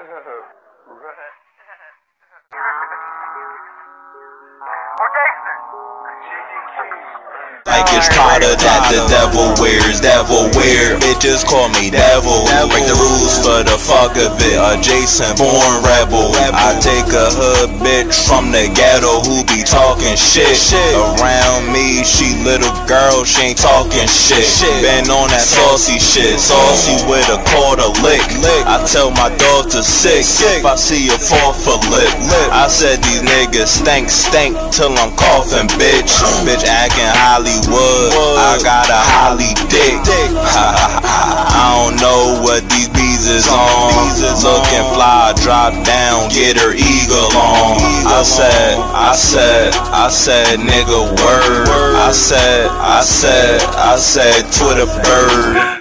Like it's Prada that the devil wears, devil wear. Bitches call me devil. Break the rules for the fuck of it. A Jason Bourne rebel. I take a hood bitch from the ghetto who be talking shit. Around me, she little girl, she ain't talking shit. Been on that saucy shit, saucy with a quarter lick. I tell my dog to sick if I see a fall for lip. I said these niggas stink, stink till I'm coughing, bitch. Bitch acting Hollywood. I got a Holly dick. Don't know what these bees is on. Looking fly, drop down, get her eagle on. I said, I said, I said, nigga, word. I said, I said, I said, Twitter bird.